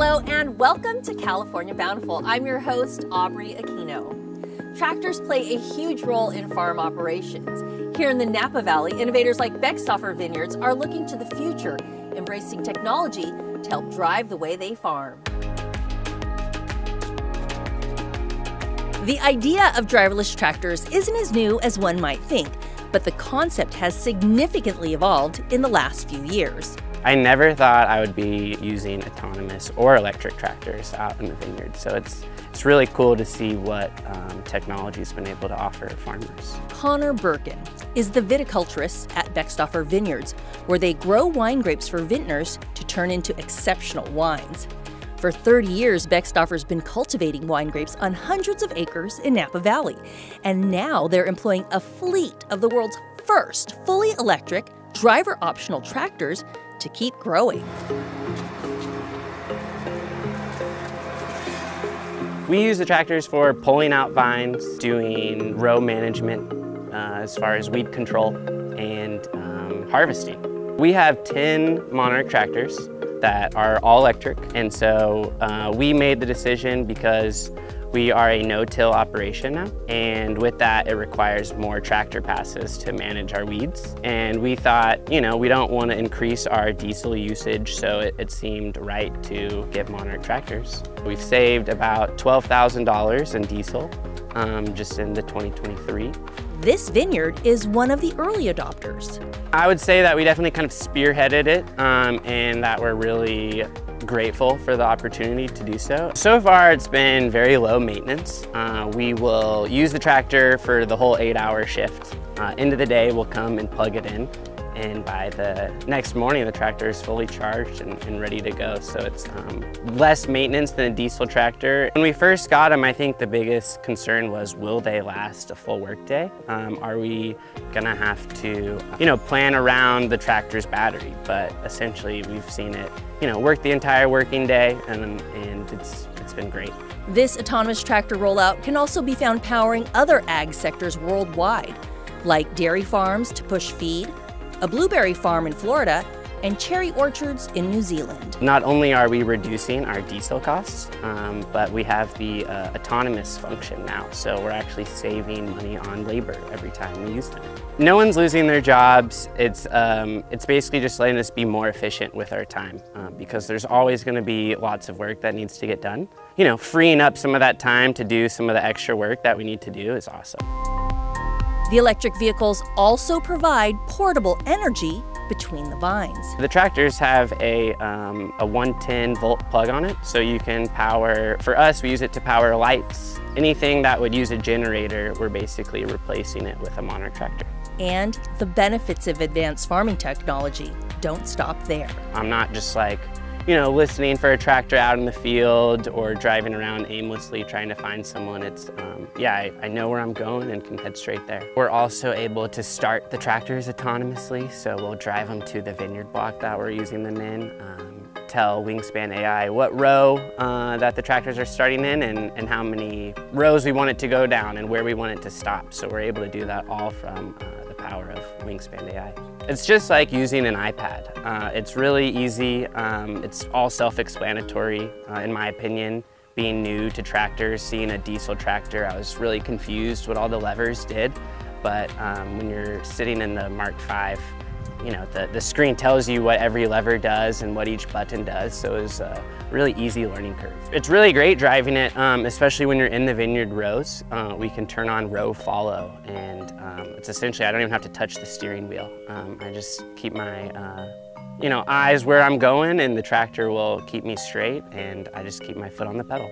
Hello and welcome to California Bountiful. I'm your host, Aubrey Aquino. Tractors play a huge role in farm operations. Here in the Napa Valley, innovators like Beckstoffer Vineyards are looking to the future, embracing technology to help drive the way they farm. The idea of driverless tractors isn't as new as one might think, but the concept has significantly evolved in the last few years. I never thought I would be using autonomous or electric tractors out in the vineyard. So it's, it's really cool to see what um, technology's been able to offer farmers. Connor Birkin is the viticulturist at Beckstoffer Vineyards, where they grow wine grapes for vintners to turn into exceptional wines. For 30 years, Beckstoffer's been cultivating wine grapes on hundreds of acres in Napa Valley. And now they're employing a fleet of the world's first fully electric, driver optional tractors to keep growing. We use the tractors for pulling out vines, doing row management uh, as far as weed control and um, harvesting. We have 10 Monarch tractors that are all electric and so uh, we made the decision because we are a no-till operation now, and with that, it requires more tractor passes to manage our weeds. And we thought, you know, we don't want to increase our diesel usage, so it, it seemed right to get Monarch tractors. We've saved about $12,000 in diesel um, just in the 2023. This vineyard is one of the early adopters. I would say that we definitely kind of spearheaded it um, and that we're really grateful for the opportunity to do so. So far it's been very low maintenance. Uh, we will use the tractor for the whole eight hour shift. Uh, end of the day we'll come and plug it in and by the next morning the tractor is fully charged and, and ready to go so it's um, less maintenance than a diesel tractor. When we first got them I think the biggest concern was will they last a full workday? Um, are we gonna have to you know plan around the tractor's battery but essentially we've seen it you know work the entire working day and, and it's, it's been great. This autonomous tractor rollout can also be found powering other ag sectors worldwide like dairy farms to push feed, a blueberry farm in Florida, and cherry orchards in New Zealand. Not only are we reducing our diesel costs, um, but we have the uh, autonomous function now, so we're actually saving money on labor every time we use them. No one's losing their jobs. It's, um, it's basically just letting us be more efficient with our time uh, because there's always going to be lots of work that needs to get done. You know, freeing up some of that time to do some of the extra work that we need to do is awesome. The electric vehicles also provide portable energy between the vines. The tractors have a, um, a 110 volt plug on it, so you can power, for us we use it to power lights. Anything that would use a generator, we're basically replacing it with a Monarch tractor. And the benefits of advanced farming technology don't stop there. I'm not just like, you know, listening for a tractor out in the field or driving around aimlessly trying to find someone. It's, um, yeah, I, I, know where I'm going and can head straight there. We're also able to start the tractors autonomously, so we'll drive them to the vineyard block that we're using them in. Um, tell Wingspan AI what row uh, that the tractors are starting in and, and how many rows we want it to go down and where we want it to stop. So we're able to do that all from uh, power of Wingspan AI. It's just like using an iPad. Uh, it's really easy. Um, it's all self-explanatory, uh, in my opinion. Being new to tractors, seeing a diesel tractor, I was really confused what all the levers did. But um, when you're sitting in the Mark V, you know, the, the screen tells you what every lever does and what each button does, so it was a really easy learning curve. It's really great driving it, um, especially when you're in the vineyard rows. Uh, we can turn on row follow, and um, it's essentially, I don't even have to touch the steering wheel. Um, I just keep my, uh, you know, eyes where I'm going, and the tractor will keep me straight, and I just keep my foot on the pedal.